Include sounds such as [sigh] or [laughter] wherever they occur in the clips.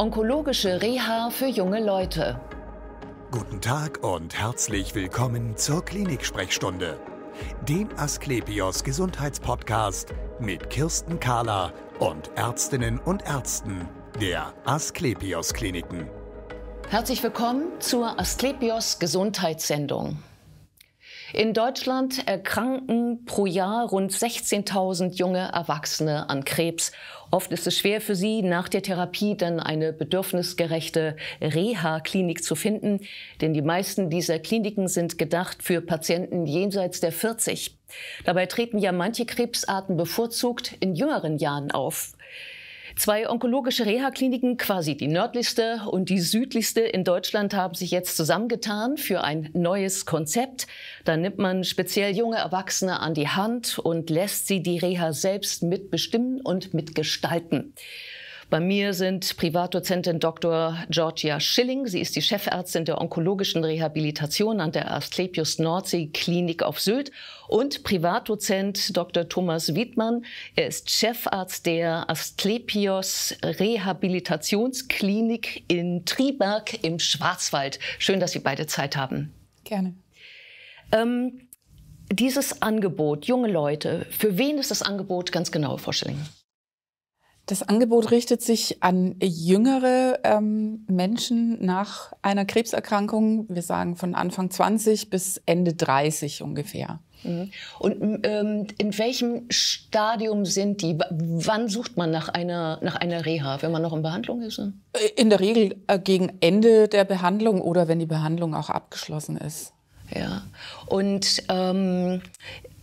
Onkologische Reha für junge Leute. Guten Tag und herzlich willkommen zur Klinik-Sprechstunde, dem Asklepios Gesundheitspodcast mit Kirsten Kahler und Ärztinnen und Ärzten der Asklepios Kliniken. Herzlich willkommen zur Asklepios Gesundheitssendung. In Deutschland erkranken pro Jahr rund 16.000 junge Erwachsene an Krebs. Oft ist es schwer für sie, nach der Therapie dann eine bedürfnisgerechte Reha-Klinik zu finden, denn die meisten dieser Kliniken sind gedacht für Patienten jenseits der 40. Dabei treten ja manche Krebsarten bevorzugt in jüngeren Jahren auf. Zwei onkologische Reha-Kliniken, quasi die nördlichste und die südlichste in Deutschland, haben sich jetzt zusammengetan für ein neues Konzept. Da nimmt man speziell junge Erwachsene an die Hand und lässt sie die Reha selbst mitbestimmen und mitgestalten. Bei mir sind Privatdozentin Dr. Georgia Schilling. Sie ist die Chefärztin der onkologischen Rehabilitation an der Asklepios Nordsee Klinik auf Sylt und Privatdozent Dr. Thomas Wiedmann. Er ist Chefarzt der Asklepios Rehabilitationsklinik in Triberg im Schwarzwald. Schön, dass Sie beide Zeit haben. Gerne. Ähm, dieses Angebot, junge Leute, für wen ist das Angebot ganz genau, Frau Schilling? Das Angebot richtet sich an jüngere ähm, Menschen nach einer Krebserkrankung. Wir sagen von Anfang 20 bis Ende 30 ungefähr. Mhm. Und ähm, in welchem Stadium sind die? Wann sucht man nach einer, nach einer Reha, wenn man noch in Behandlung ist? Äh, in der Regel äh, gegen Ende der Behandlung oder wenn die Behandlung auch abgeschlossen ist. Ja. Und ähm,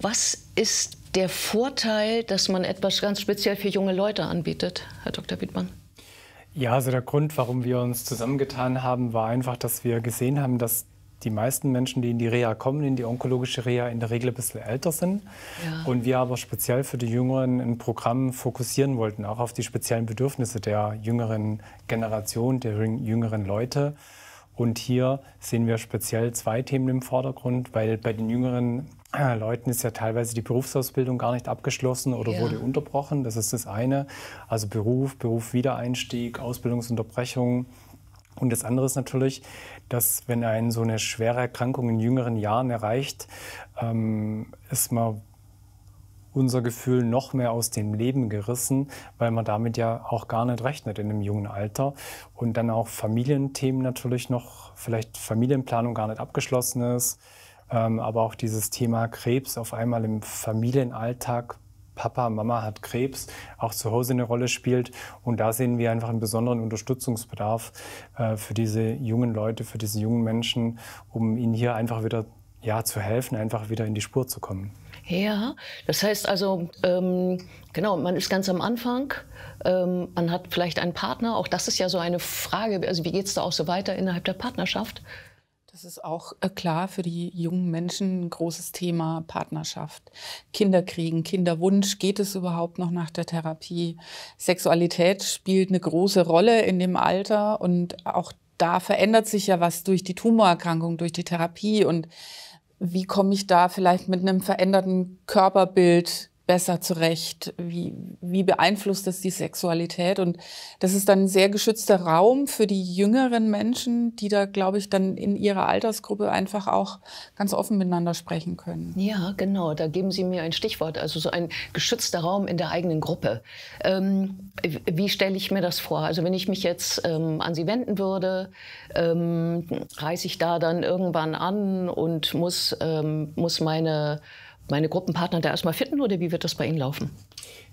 was ist der Vorteil, dass man etwas ganz speziell für junge Leute anbietet, Herr Dr. Wiedmann? Ja, also der Grund, warum wir uns zusammengetan haben, war einfach, dass wir gesehen haben, dass die meisten Menschen, die in die Reha kommen, in die onkologische Reha, in der Regel ein bisschen älter sind. Ja. Und wir aber speziell für die Jüngeren ein Programm fokussieren wollten, auch auf die speziellen Bedürfnisse der jüngeren Generation, der jüngeren Leute. Und hier sehen wir speziell zwei Themen im Vordergrund, weil bei den jüngeren Leuten ist ja teilweise die Berufsausbildung gar nicht abgeschlossen oder ja. wurde unterbrochen. Das ist das eine. Also Beruf, Beruf, Ausbildungsunterbrechung. Und das andere ist natürlich, dass wenn einen so eine schwere Erkrankung in jüngeren Jahren erreicht, ähm, ist man unser Gefühl noch mehr aus dem Leben gerissen, weil man damit ja auch gar nicht rechnet in einem jungen Alter. Und dann auch Familienthemen natürlich noch, vielleicht Familienplanung gar nicht abgeschlossen ist, aber auch dieses Thema Krebs auf einmal im Familienalltag Papa, Mama hat Krebs, auch zu Hause eine Rolle spielt. Und da sehen wir einfach einen besonderen Unterstützungsbedarf äh, für diese jungen Leute, für diese jungen Menschen, um ihnen hier einfach wieder ja, zu helfen, einfach wieder in die Spur zu kommen. Ja, das heißt also, ähm, genau, man ist ganz am Anfang, ähm, man hat vielleicht einen Partner, auch das ist ja so eine Frage, also wie geht es da auch so weiter innerhalb der Partnerschaft? Das ist auch äh, klar für die jungen Menschen ein großes Thema Partnerschaft. Kinder kriegen, Kinderwunsch, geht es überhaupt noch nach der Therapie? Sexualität spielt eine große Rolle in dem Alter und auch da verändert sich ja was durch die Tumorerkrankung, durch die Therapie und wie komme ich da vielleicht mit einem veränderten Körperbild besser zurecht? Wie, wie beeinflusst das die Sexualität? Und das ist dann ein sehr geschützter Raum für die jüngeren Menschen, die da, glaube ich, dann in ihrer Altersgruppe einfach auch ganz offen miteinander sprechen können. Ja, genau. Da geben Sie mir ein Stichwort. Also so ein geschützter Raum in der eigenen Gruppe. Ähm, wie stelle ich mir das vor? Also wenn ich mich jetzt ähm, an Sie wenden würde, ähm, reise ich da dann irgendwann an und muss, ähm, muss meine meine Gruppenpartner da erstmal finden oder wie wird das bei Ihnen laufen?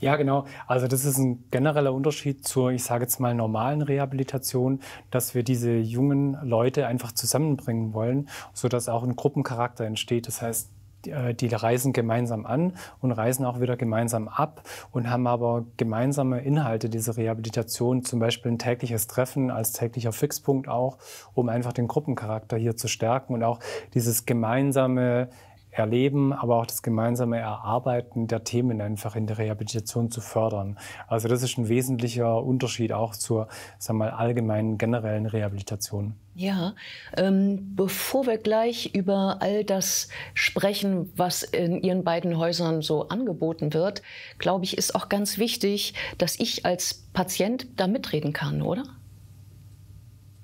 Ja, genau. Also das ist ein genereller Unterschied zur, ich sage jetzt mal, normalen Rehabilitation, dass wir diese jungen Leute einfach zusammenbringen wollen, sodass auch ein Gruppencharakter entsteht. Das heißt, äh, die reisen gemeinsam an und reisen auch wieder gemeinsam ab und haben aber gemeinsame Inhalte dieser Rehabilitation, zum Beispiel ein tägliches Treffen als täglicher Fixpunkt auch, um einfach den Gruppencharakter hier zu stärken und auch dieses gemeinsame Erleben, aber auch das gemeinsame Erarbeiten der Themen einfach in der Rehabilitation zu fördern. Also das ist ein wesentlicher Unterschied auch zur sagen wir mal, allgemeinen generellen Rehabilitation. Ja, ähm, bevor wir gleich über all das sprechen, was in Ihren beiden Häusern so angeboten wird, glaube ich, ist auch ganz wichtig, dass ich als Patient da mitreden kann, oder?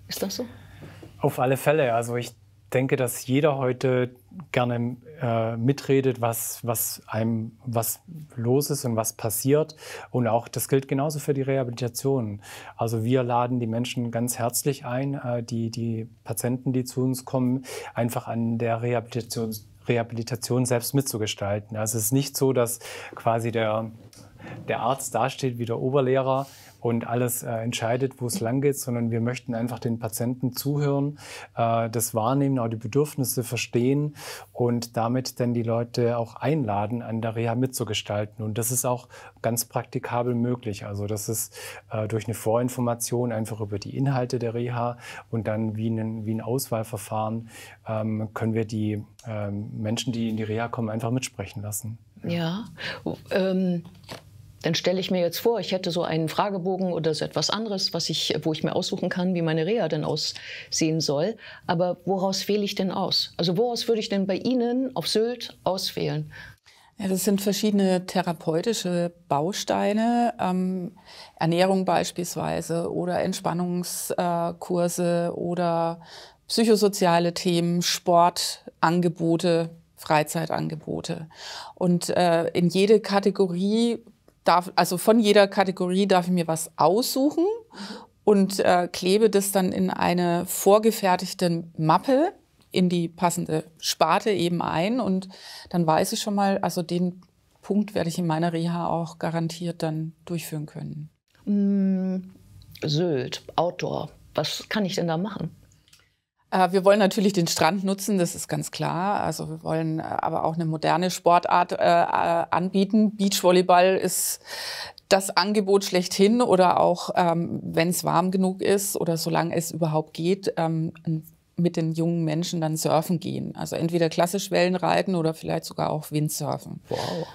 Ist das so? Auf alle Fälle. Also ich denke, dass jeder heute gerne äh, mitredet, was, was einem was los ist und was passiert. Und auch das gilt genauso für die Rehabilitation. Also wir laden die Menschen ganz herzlich ein, äh, die, die Patienten, die zu uns kommen, einfach an der Rehabilitation, Rehabilitation selbst mitzugestalten. Also es ist nicht so, dass quasi der, der Arzt dasteht wie der Oberlehrer und alles äh, entscheidet, wo es lang geht, sondern wir möchten einfach den Patienten zuhören, äh, das wahrnehmen, auch die Bedürfnisse verstehen und damit dann die Leute auch einladen, an der Reha mitzugestalten. Und das ist auch ganz praktikabel möglich. Also das ist äh, durch eine Vorinformation einfach über die Inhalte der Reha und dann wie ein, wie ein Auswahlverfahren ähm, können wir die ähm, Menschen, die in die Reha kommen, einfach mitsprechen lassen. Ja. Ähm dann stelle ich mir jetzt vor, ich hätte so einen Fragebogen oder so etwas anderes, was ich, wo ich mir aussuchen kann, wie meine Reha denn aussehen soll. Aber woraus wähle ich denn aus? Also woraus würde ich denn bei Ihnen auf Sylt auswählen? Ja, das sind verschiedene therapeutische Bausteine, ähm, Ernährung beispielsweise oder Entspannungskurse oder psychosoziale Themen, Sportangebote, Freizeitangebote. Und äh, in jede Kategorie darf, also von jeder Kategorie darf ich mir was aussuchen und äh, klebe das dann in eine vorgefertigte Mappe in die passende Sparte eben ein und dann weiß ich schon mal, also den Punkt werde ich in meiner Reha auch garantiert dann durchführen können. Mm, Sylt, Outdoor, was kann ich denn da machen? Äh, wir wollen natürlich den Strand nutzen, das ist ganz klar. Also wir wollen äh, aber auch eine moderne Sportart äh, äh, anbieten. Beachvolleyball ist das Angebot schlechthin oder auch, ähm, wenn es warm genug ist oder solange es überhaupt geht, ähm, mit den jungen Menschen dann surfen gehen. Also entweder klassisch Wellenreiten oder vielleicht sogar auch Windsurfen. Wow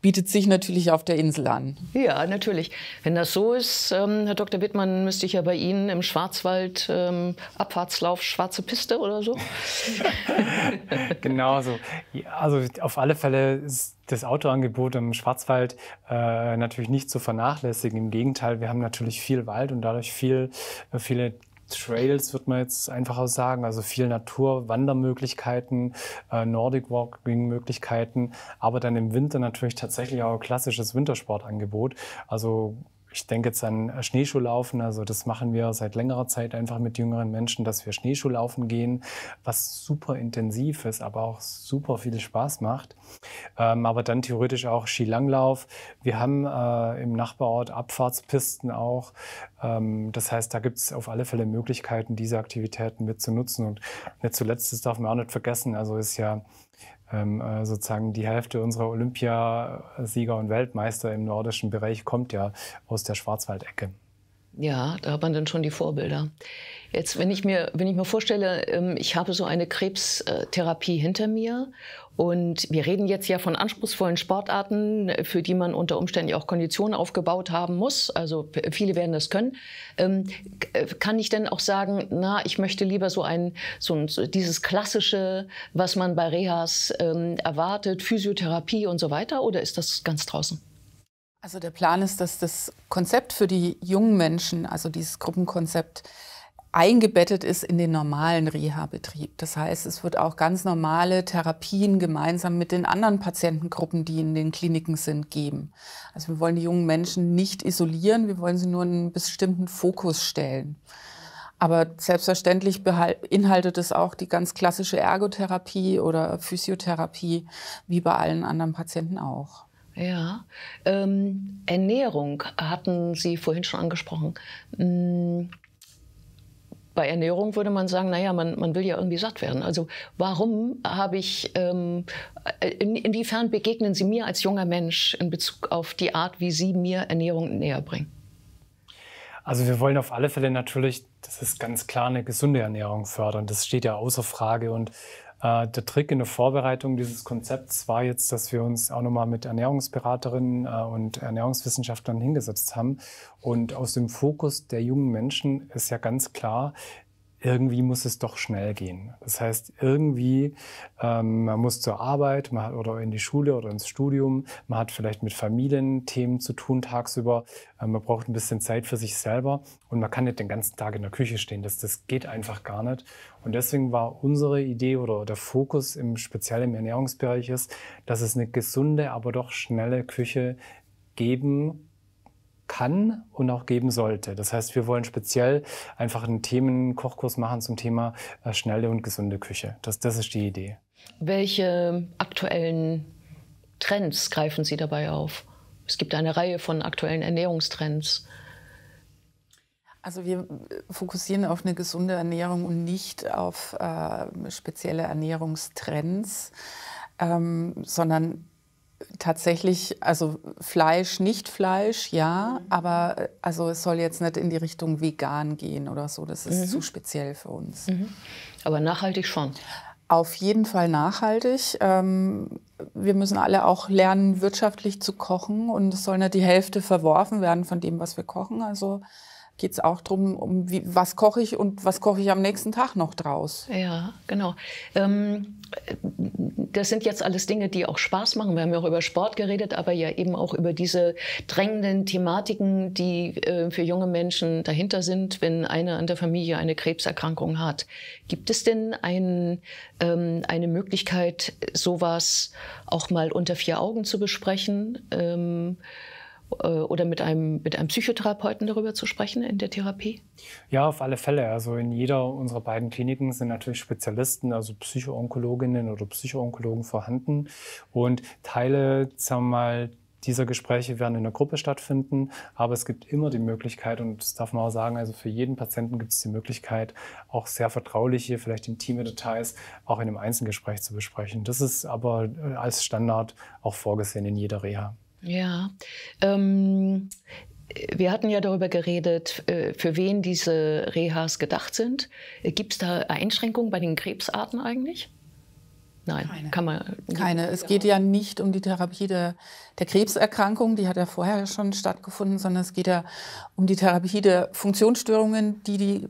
bietet sich natürlich auf der Insel an. Ja, natürlich. Wenn das so ist, ähm, Herr Dr. Wittmann, müsste ich ja bei Ihnen im Schwarzwald ähm, Abfahrtslauf schwarze Piste oder so. [laughs] genau so. Also auf alle Fälle ist das Autoangebot im Schwarzwald äh, natürlich nicht zu vernachlässigen. Im Gegenteil, wir haben natürlich viel Wald und dadurch viel, äh, viele Trails, wird man jetzt einfach auch sagen. Also viel Natur, Wandermöglichkeiten, äh, Nordic Walking-Möglichkeiten, aber dann im Winter natürlich tatsächlich auch klassisches Wintersportangebot. Also ich denke jetzt an Schneeschuhlaufen. Also das machen wir seit längerer Zeit einfach mit jüngeren Menschen, dass wir Schneeschuhlaufen gehen, was super intensiv ist, aber auch super viel Spaß macht. Ähm, aber dann theoretisch auch Skilanglauf. Wir haben äh, im Nachbarort Abfahrtspisten auch. Ähm, das heißt, da gibt es auf alle Fälle Möglichkeiten, diese Aktivitäten mit zu nutzen. Und nicht zuletzt, das darf man auch nicht vergessen, also ist ja äh, sozusagen die Hälfte unserer Olympiasieger und Weltmeister im nordischen Bereich kommt ja aus der Schwarzwaldecke. Ja, da hat man dann schon die Vorbilder. Jetzt, wenn ich mir, wenn ich mir vorstelle, ähm, ich habe so eine Krebstherapie hinter mir und wir reden jetzt ja von anspruchsvollen Sportarten, für die man unter Umständen auch Konditionen aufgebaut haben muss. Also viele werden das können. Ähm, kann ich denn auch sagen, na, ich möchte lieber so ein, so ein dieses klassische, was man bei Rehas ähm, erwartet, Physiotherapie und so weiter, oder ist das ganz draußen? Also der Plan ist, dass das Konzept für die jungen Menschen, also dieses Gruppenkonzept, eingebettet ist in den normalen Reha-Betrieb. Das heißt, es wird auch ganz normale Therapien gemeinsam mit den anderen Patientengruppen, die in den Kliniken sind, geben. Also wir wollen die jungen Menschen nicht isolieren, wir wollen sie nur in einen bestimmten Fokus stellen. Aber selbstverständlich beinhaltet es auch die ganz klassische Ergotherapie oder Physiotherapie, wie bei allen anderen Patienten auch. Ja, ähm, Ernährung hatten Sie vorhin schon angesprochen. Hm bei Ernährung würde man sagen, naja, man, man will ja irgendwie satt werden. Also warum habe ich, ähm, in, inwiefern begegnen Sie mir als junger Mensch in Bezug auf die Art, wie Sie mir Ernährung näher bringen? Also wir wollen auf alle Fälle natürlich, das ist ganz klar, eine gesunde Ernährung fördern. Das steht ja außer Frage. Und äh, der Trick in der Vorbereitung dieses Konzepts war jetzt, dass wir uns auch nochmal mit Ernährungsberaterinnen äh, und Ernährungswissenschaftlern hingesetzt haben. Und aus dem Fokus der jungen Menschen ist ja ganz klar, irgendwie muss es doch schnell gehen. Das heißt, irgendwie, ähm, man muss zur Arbeit man hat, oder in die Schule oder ins Studium, man hat vielleicht mit Familienthemen zu tun tagsüber, äh, man braucht ein bisschen Zeit für sich selber und man kann nicht den ganzen Tag in der Küche stehen. Das, das geht einfach gar nicht. Und deswegen war unsere Idee oder der Fokus im speziell im Ernährungsbereich ist, dass es eine gesunde, aber doch schnelle Küche geben kann und auch geben sollte. Das heißt, wir wollen speziell einfach einen Themenkochkurs machen zum Thema äh, schnelle und gesunde Küche. Das, das ist die Idee. Welche aktuellen Trends greifen Sie dabei auf? Es gibt eine Reihe von aktuellen Ernährungstrends. Also wir fokussieren auf eine gesunde Ernährung und nicht auf äh, spezielle Ernährungstrends, ähm, sondern tatsächlich, also Fleisch, nicht Fleisch, ja, mhm. aber äh, also es soll jetzt nicht in die Richtung vegan gehen oder so. Das ist mhm. zu speziell für uns. Mhm. Aber nachhaltig schon. Auf jeden Fall nachhaltig. Ähm, wir müssen alle auch lernen, wirtschaftlich zu kochen und es soll nicht die Hälfte verworfen werden von dem, was wir kochen. Also geht es auch darum, um wie, was koche ich und was koche ich am nächsten Tag noch draus. Ja, genau. Ähm, das sind jetzt alles Dinge, die auch Spaß machen. Wir haben ja auch über Sport geredet, aber ja eben auch über diese drängenden Thematiken, die äh, für junge Menschen dahinter sind, wenn einer in der Familie eine Krebserkrankung hat. Gibt es denn ein, ähm, eine Möglichkeit, sowas auch mal unter vier Augen zu besprechen? Ähm, äh, oder mit einem, mit einem Psychotherapeuten darüber zu sprechen in der Therapie? Ja, auf alle Fälle. Also in jeder unserer beiden Kliniken sind natürlich Spezialisten, also Psychoonkologinnen oder Psychoonkologen vorhanden. Und Teile, sagen wir mal, dieser Gespräche werden in der Gruppe stattfinden, aber es gibt immer die Möglichkeit, und das darf man auch sagen, also für jeden Patienten gibt es die Möglichkeit, auch sehr vertrauliche, vielleicht intime Details auch in einem Einzelgespräch zu besprechen. Das ist aber äh, als Standard auch vorgesehen in jeder Reha. Ja. Ähm, wir hatten ja darüber geredet, äh, für wen diese Rehas gedacht sind. Gibt es da Einschränkungen bei den Krebsarten eigentlich? Nein, keine. kann man. Keine. Es geht ja nicht um die Therapie der, der Krebserkrankung, die hat ja vorher schon stattgefunden, sondern es geht ja um die Therapie der Funktionsstörungen, die die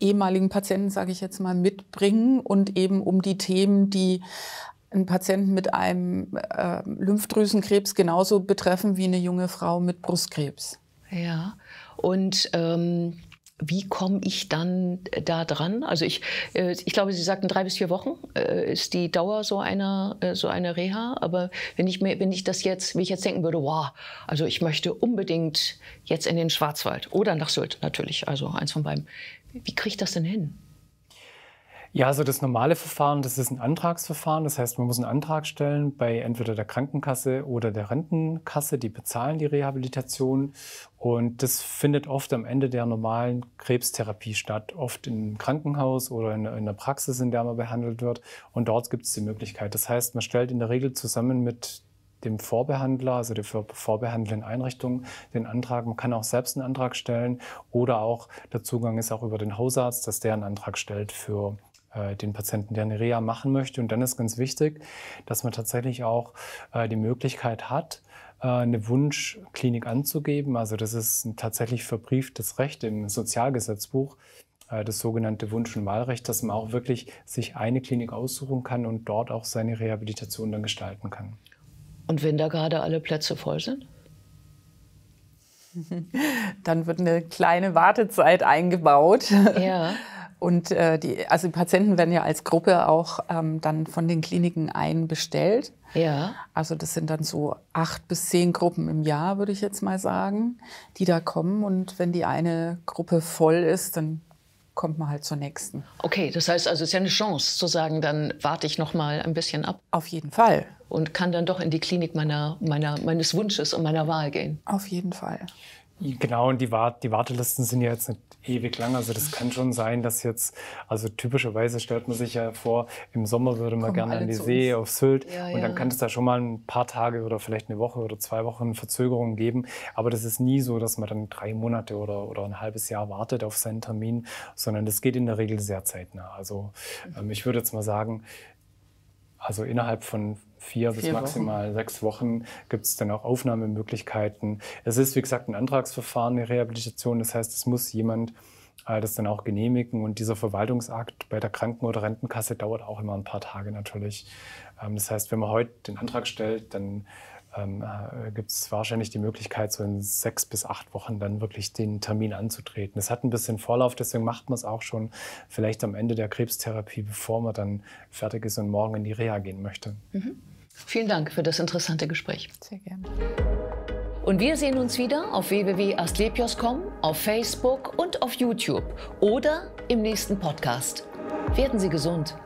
ehemaligen Patienten, sage ich jetzt mal, mitbringen und eben um die Themen, die einen Patienten mit einem äh, Lymphdrüsenkrebs genauso betreffen wie eine junge Frau mit Brustkrebs. Ja, und ähm, wie komme ich dann da dran? Also ich, äh, ich glaube, Sie sagten drei bis vier Wochen äh, ist die Dauer so einer, äh, so einer Reha. Aber wenn ich mir, wenn ich das jetzt, wie ich jetzt denken würde, wow, also ich möchte unbedingt jetzt in den Schwarzwald oder nach Sylt natürlich, also eins von beiden. Wie kriege ich das denn hin? Ja, also das normale Verfahren, das ist ein Antragsverfahren. Das heißt, man muss einen Antrag stellen bei entweder der Krankenkasse oder der Rentenkasse. Die bezahlen die Rehabilitation. Und das findet oft am Ende der normalen Krebstherapie statt. Oft im Krankenhaus oder in, in der Praxis, in der man behandelt wird. Und dort gibt es die Möglichkeit. Das heißt, man stellt in der Regel zusammen mit dem Vorbehandler, also der vorbehandelnden Einrichtung, den Antrag. Man kann auch selbst einen Antrag stellen oder auch der Zugang ist auch über den Hausarzt, dass der einen Antrag stellt für den Patienten, der eine Reha machen möchte. Und dann ist ganz wichtig, dass man tatsächlich auch äh, die Möglichkeit hat, äh, eine Wunschklinik anzugeben. Also das ist ein tatsächlich verbrieftes Recht im Sozialgesetzbuch, das sogenannte Wunsch- und Wahlrecht, dass man auch wirklich sich eine Klinik aussuchen kann und dort auch seine Rehabilitation dann gestalten kann. Und wenn da gerade alle Plätze voll sind? [laughs] Dann wird eine kleine Wartezeit eingebaut. Ja. [laughs] Und äh, die, also die Patienten werden ja als Gruppe auch ähm, dann von den Kliniken einbestellt. Ja. Also das sind dann so acht bis zehn Gruppen im Jahr, würde ich jetzt mal sagen, die da kommen. Und wenn die eine Gruppe voll ist, dann kommt man halt zur nächsten. Okay, das heißt also, es ist ja eine Chance zu sagen, dann warte ich noch mal ein bisschen ab. Auf jeden Fall. Und kann dann doch in die Klinik meiner, meiner, meines Wunsches und meiner Wahl gehen. Auf jeden Fall. Genau, und die, Wart die Wartelisten sind ja jetzt nicht ewig lang. Also das kann schon sein, dass jetzt, also typischerweise stellt man sich ja vor, im Sommer würde man Kommen gerne an die See auf Sylt ja, und ja. dann kann es da schon mal ein paar Tage oder vielleicht eine Woche oder zwei Wochen Verzögerung geben. Aber das ist nie so, dass man dann drei Monate oder, oder ein halbes Jahr wartet auf seinen Termin, sondern das geht in der Regel sehr zeitnah. Also ähm, ich würde jetzt mal sagen, also innerhalb von vier, vier bis maximal Wochen. sechs Wochen gibt es dann auch Aufnahmemöglichkeiten. Es ist, wie gesagt, ein Antragsverfahren, eine Rehabilitation. Das heißt, es muss jemand äh, das dann auch genehmigen. Und dieser Verwaltungsakt bei der Kranken- oder Rentenkasse dauert auch immer ein paar Tage natürlich. Ähm, das heißt, wenn man heute den Antrag stellt, dann ähm, äh, gibt es wahrscheinlich die Möglichkeit, so in sechs bis acht Wochen dann wirklich den Termin anzutreten. Das hat ein bisschen Vorlauf, deswegen macht man es auch schon vielleicht am Ende der Krebstherapie, bevor man dann fertig ist und morgen in die Reha gehen möchte. Mhm. Vielen Dank für das interessante Gespräch. Sehr gerne. Und wir sehen uns wieder auf www.astlepios.com, auf Facebook und auf YouTube oder im nächsten Podcast. Werden Sie gesund.